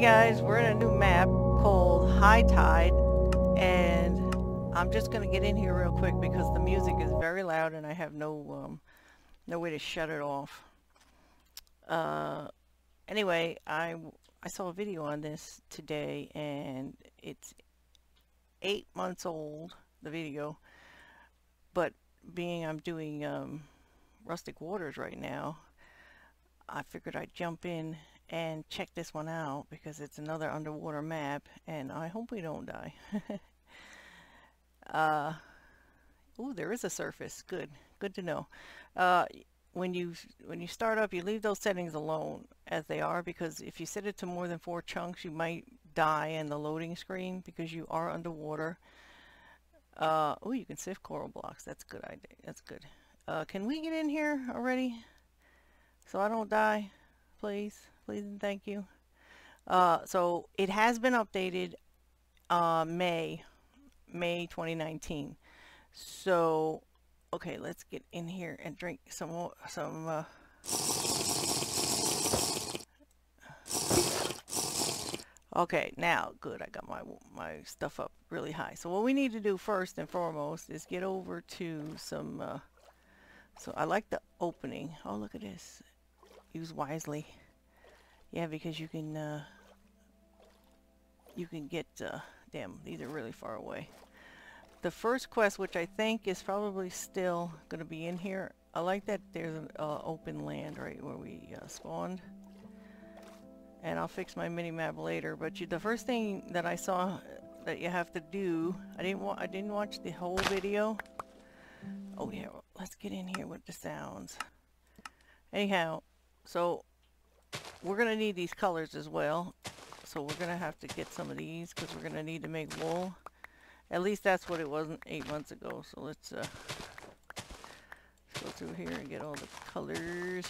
Guys, we're in a new map called High Tide and I'm just gonna get in here real quick because the music is very loud and I have no um, no way to shut it off. Uh, anyway, I I saw a video on this today and it's eight months old, the video, but being I'm doing um, Rustic Waters right now, I figured I'd jump in and check this one out because it's another underwater map and I hope we don't die. uh, oh, there is a surface. Good. Good to know. Uh, when you when you start up, you leave those settings alone as they are because if you set it to more than four chunks, you might die in the loading screen because you are underwater. Uh, oh, you can sift coral blocks. That's a good idea. That's good. Uh, can we get in here already? So I don't die, please please and thank you. Uh, so it has been updated uh, May, May 2019. So, okay, let's get in here and drink some more, some, uh, Okay, now, good, I got my, my stuff up really high. So what we need to do first and foremost is get over to some, uh, so I like the opening. Oh, look at this. Use wisely. Yeah, because you can, uh, you can get, uh, damn, these are really far away. The first quest, which I think is probably still going to be in here, I like that there's an uh, open land right where we uh, spawned. And I'll fix my mini-map later, but you, the first thing that I saw that you have to do, I didn't I didn't watch the whole video. Oh yeah, let's get in here with the sounds. Anyhow, so we're going to need these colors as well. So we're going to have to get some of these because we're going to need to make wool. At least that's what it wasn't eight months ago. So let's, uh, go through here and get all the colors.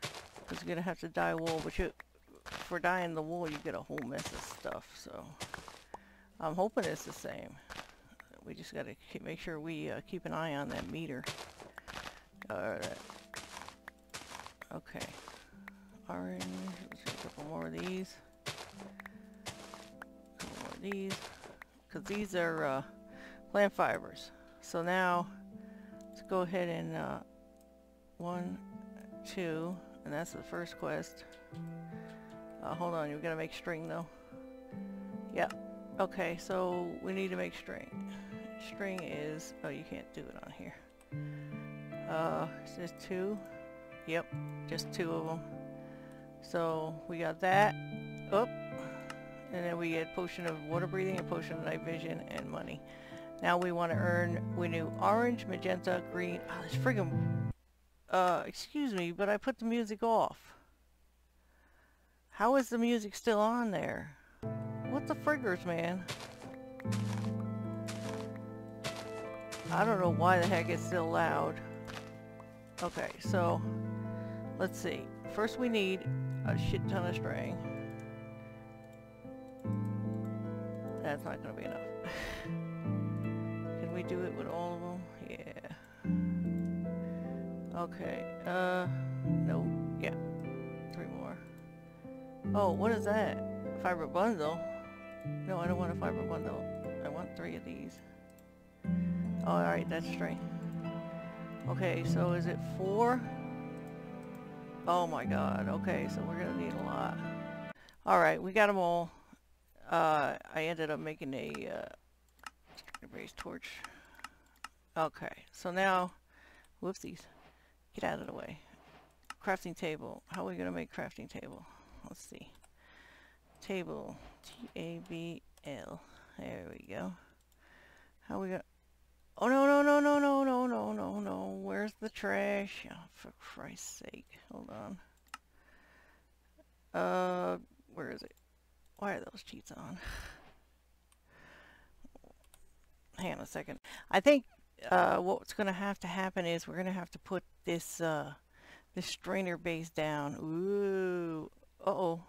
Because you're going to have to dye wool. But you, for dyeing the wool, you get a whole mess of stuff. So I'm hoping it's the same. We just got to make sure we uh, keep an eye on that meter. Alright. Okay orange. A couple more of these. A couple more of these. Because these are uh, plant fibers. So now, let's go ahead and uh, one, two, and that's the first quest. Uh, hold on, you're gonna make string though. Yep. Okay, so we need to make string. String is, oh you can't do it on here. Uh, is this two? Yep, just two of them. So we got that. Up. And then we get potion of water breathing and potion of night vision and money. Now we want to earn, we do orange, magenta, green. Oh, this friggin', uh, excuse me, but I put the music off. How is the music still on there? What the friggers, man? I don't know why the heck it's still loud. Okay, so, let's see. First we need a shit ton of string. That's not gonna be enough. Can we do it with all of them? Yeah. Okay, uh, no, yeah. Three more. Oh, what is that? Fiber bundle? No, I don't want a fiber bundle. I want three of these. Oh, alright, that's string. Okay, so is it four? Oh my god, okay, so we're gonna need a lot. Alright, we got them all. Uh, I ended up making a uh, raised torch. Okay, so now, whoopsies, get out of the way. Crafting table, how are we gonna make crafting table? Let's see. Table, T-A-B-L, there we go. How we got, oh no, no, no, no, no, no, no, no, no, where's the trash? Oh, for Christ's sake. Hold on. Uh, where is it? Why are those cheats on? Hang on a second. I think uh, what's going to have to happen is we're going to have to put this uh, this strainer base down. Ooh. Uh-oh.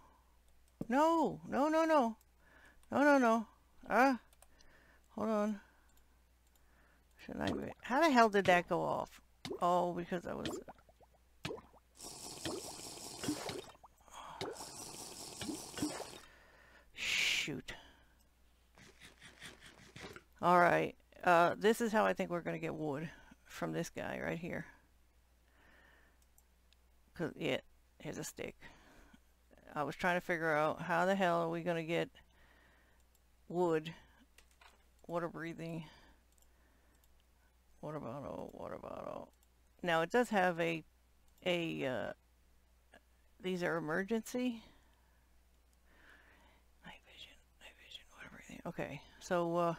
No. No, no, no. No, no, no. Ah. Hold on. Should I? How the hell did that go off? Oh, because I was... Shoot. Alright. Uh, this is how I think we're going to get wood from this guy right here. Cause, yeah, here's a stick. I was trying to figure out how the hell are we going to get wood, water breathing water bottle, water bottle. Now it does have a, a, uh, these are emergency. Night vision, night vision, breathing. Okay, so, uh,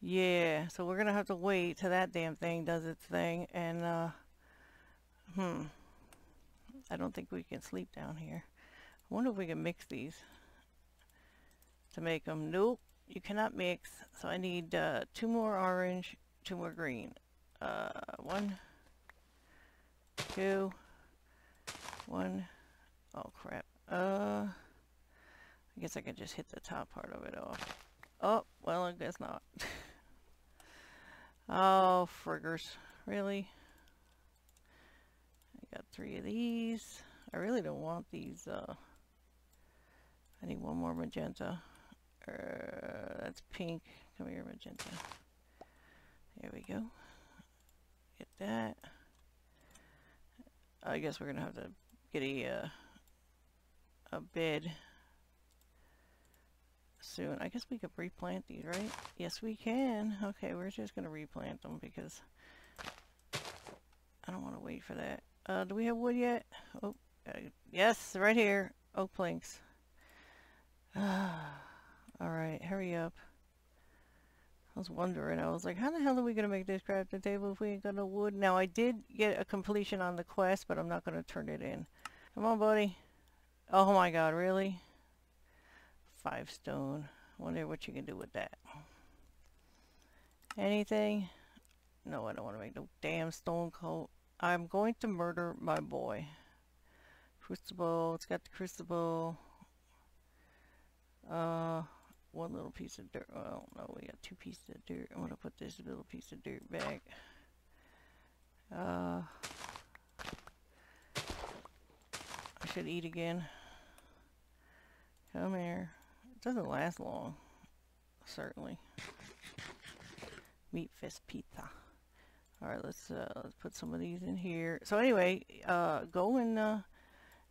yeah, so we're to have to wait till that damn thing does its thing. And, uh, hmm, I don't think we can sleep down here. I wonder if we can mix these to make them. Nope, you cannot mix. So I need uh, two more orange, two more green. Uh, one, two, one. Oh crap. Uh, I guess I could just hit the top part of it off. Oh, well, I guess not. Oh, friggers. Really? I got three of these. I really don't want these. Uh, I need one more magenta. Uh, that's pink. Come here, magenta. There we go. Get that. I guess we're to have to get a, uh, a bed soon. I guess we could replant these, right? Yes, we can. Okay, we're just to replant them because I don't want to wait for that. Uh, do we have wood yet? Oh, uh, yes, right here. Oak planks. Alright, hurry up. I was wondering, I was like, how the hell are we going to make this crafting table if we ain't got no wood? Now, I did get a completion on the quest, but I'm not going to turn it in. Come on, buddy. Oh my god, really? five stone. Wonder what you can do with that. Anything? No, I don't want to make no damn stone coat. I'm going to murder my boy. Crucible. It's got the crucible. Uh, one little piece of dirt. Well, no, we got two pieces of dirt. I'm going to put this little piece of dirt back. Uh, I should eat again. Come here. It doesn't last long, certainly. Meat feast pizza. All right, let's uh, let's put some of these in here. So anyway, uh, go and uh,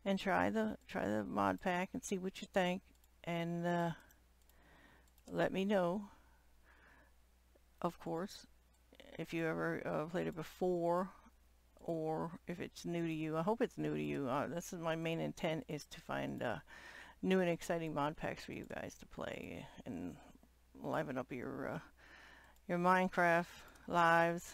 and try the try the mod pack and see what you think, and uh, let me know. Of course, if you ever uh, played it before, or if it's new to you. I hope it's new to you. Uh, this is my main intent is to find uh, new and exciting mod packs for you guys to play and liven up your uh, your Minecraft lives.